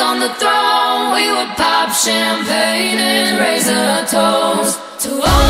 on the throne. We would pop champagne and raise a toast to all.